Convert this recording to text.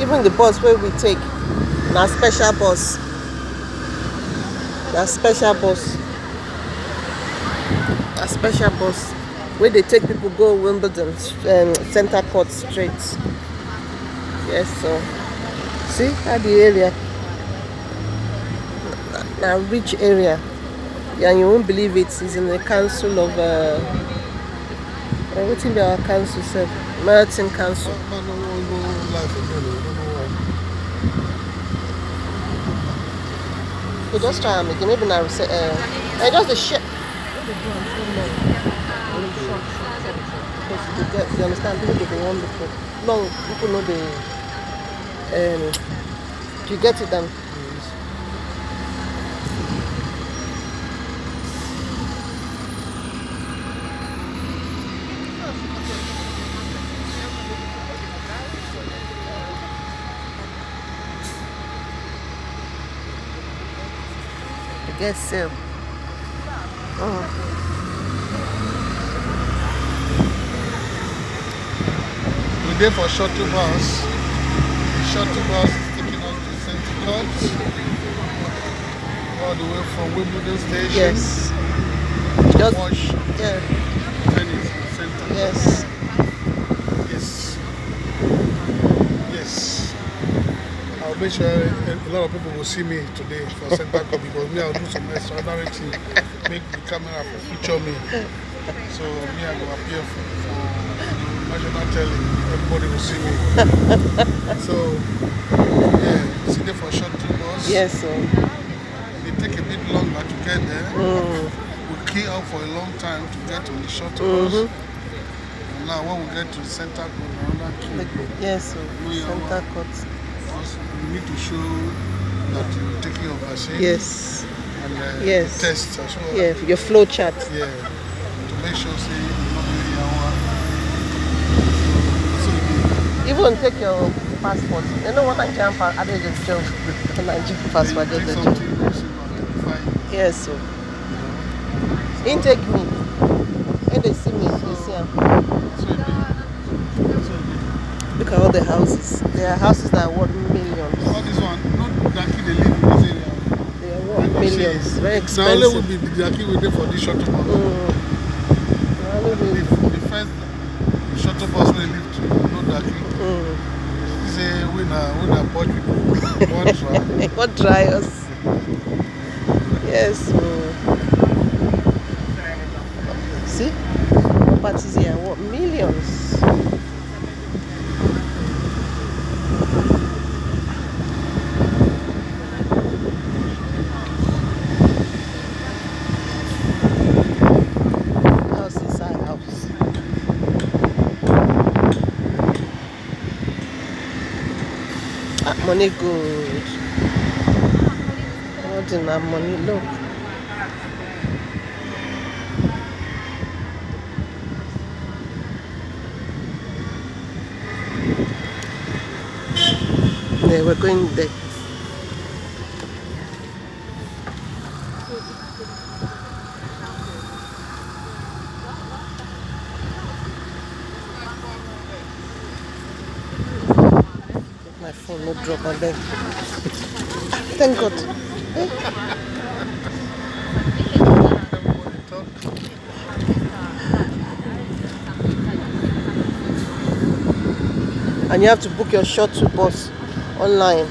even the bus wey we take na special bus. Na special bus. Na special bus. Wey dey take people go wimbledon um, center court straight. Yes so. See how the area. Na rich area. And you won't believe it. Is in the council of uh, uh, wetin be our council sef Merton council you just try am again maybe na rese uh, uh, just dey share. Because you get you understand people dey dey wan look long people no dey um, you get it then. I guess so. Oh. We there for shuttle bus. Shuttle bus is taking us to Center Court. All the way from Wimbledon Station. Yes. Just Wash yeah. tennis center. Yes. Yes. I'll make sure a, lot of people will see me today for Center Court because me, I'll do some extraordinary thing. Make the camera feature me. So me, I will appear for, for national telly. Everybody will see me. so, yeah, sit there for short two bus. Yes. So. They take a bit longer to get there. Mm. We queue up for a long time to get to the shuttle Mhm. bus. And now when we get to center court, another queue. Yes. Are Center court. You need to show that you're taking your vaccine. Yes. And uh, Yes. tests as well. Yeah. Your flow chart. Yeah. To make sure say you're not doing your Even take your passport. You know what Nigerian passport? I did just joke. Nigerian passport. you Just take a something joke. you see identify. Yes. So. Intake me. When they see me, they see am. So it be. So it be. Look at all the houses. There are houses that are worth millions. All this one, not Daki they live in this area. They are worth millions. Very The only will be the Daki we there for this shuttle bus. Mm. The, will- the first shuttle bus we live to, no Daki. Mm. Say we na we na poor people. One try. what dry us? Yes. mm. See, properties here what millions. Money good. What in that money? Look. Yeah, we're going there. No drop, I beg. Thank God. And you have to book your shuttle bus online.